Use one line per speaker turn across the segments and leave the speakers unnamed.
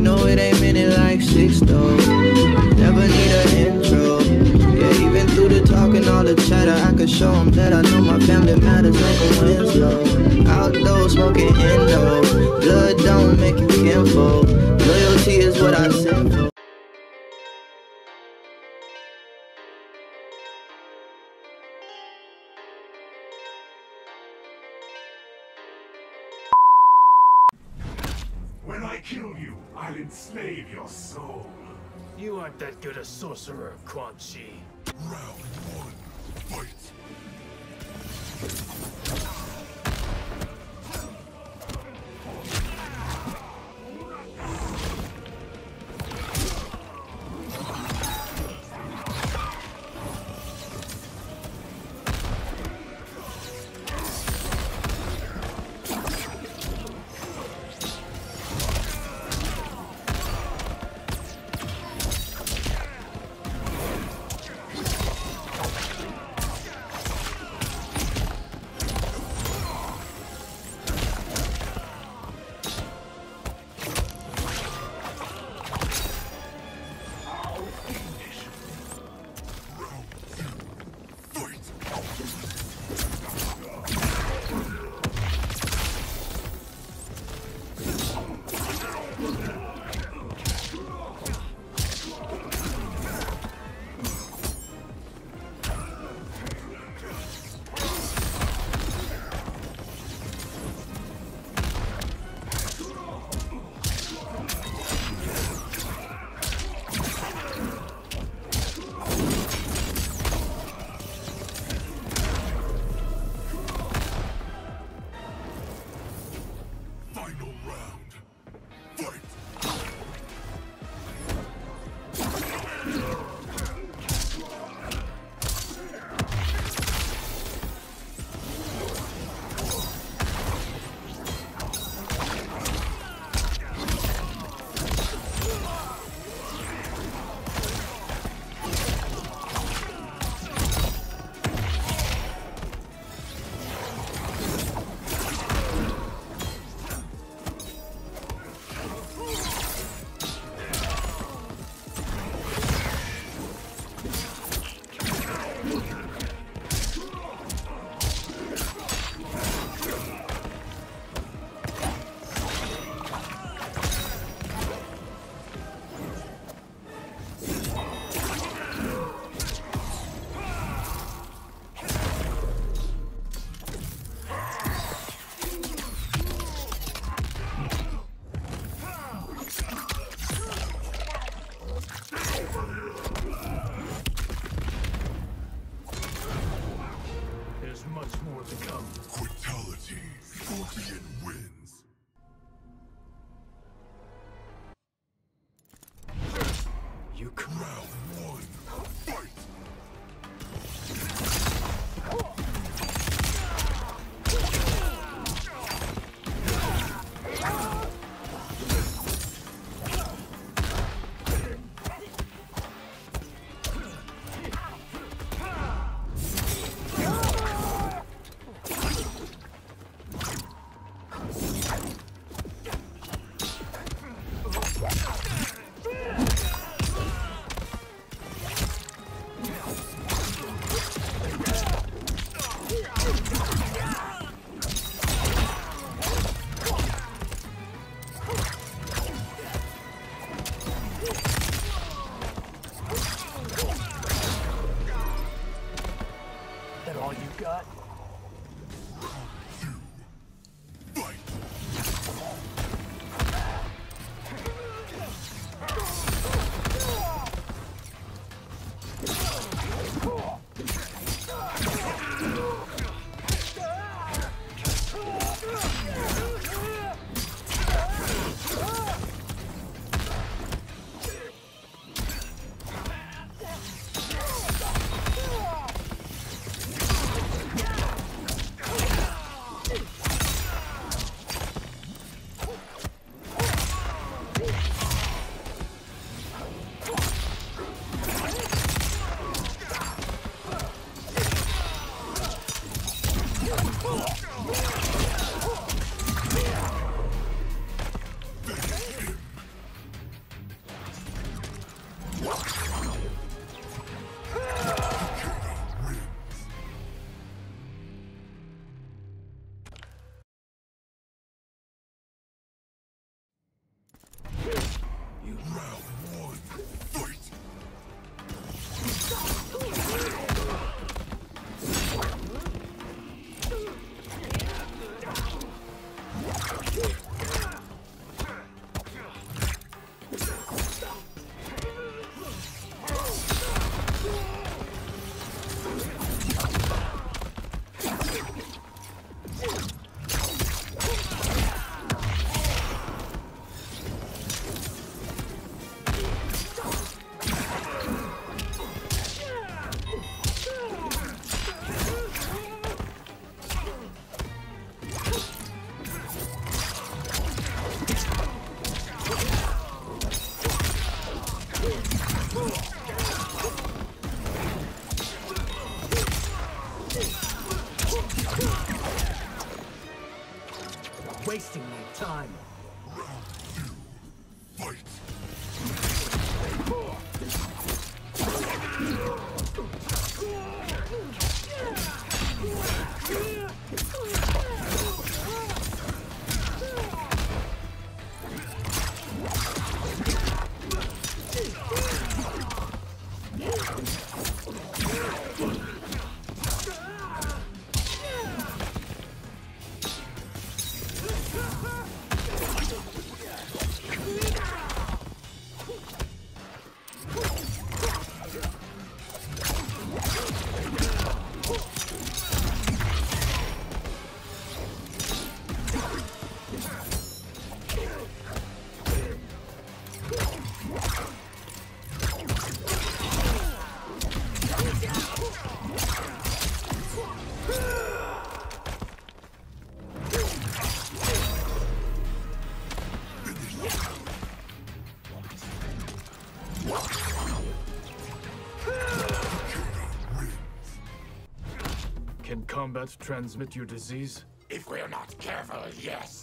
You know it ain't minute like six though. Never need an intro. Yeah, even through the talk and all the chatter, I could show 'em that I know my family matters like a Winslow. Outdoors smoking Indo. Blood don't make you kinfolk. Loyalty is what I send
that good a sorcerer, Quan Chi.
Round one, fight! Combat transmit your disease?
If we're not careful, yes.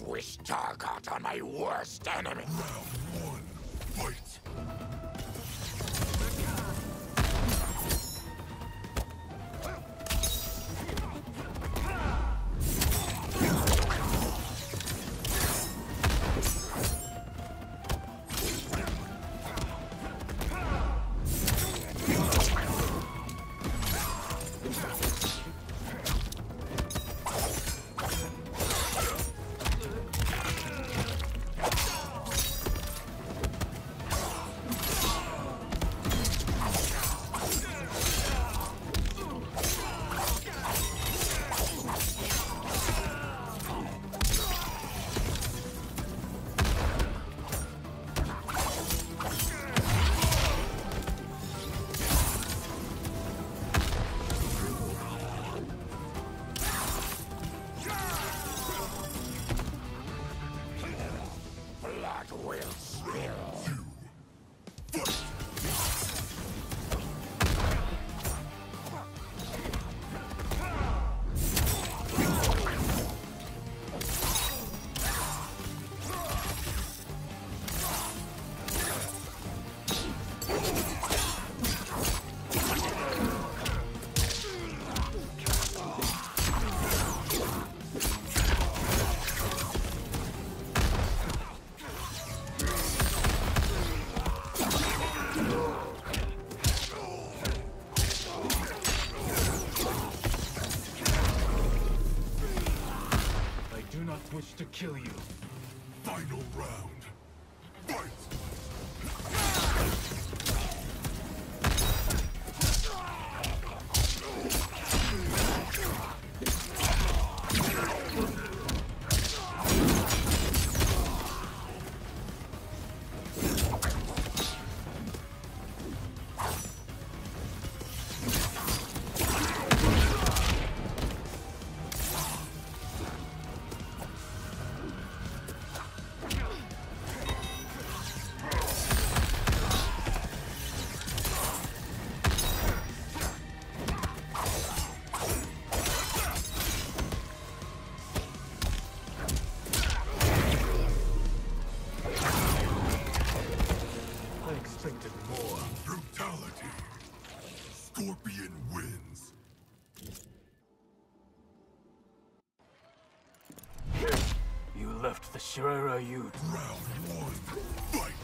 Wish Tarkat on my worst enemy.
Round one. Fight!
to kill you.
Final round. Fight!
Ashura Yud.
Round one, fight!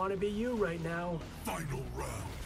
Want to be you right now.
Final round.